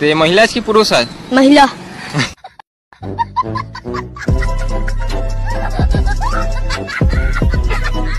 तो ते महिला की पुरुष आहेत महिला।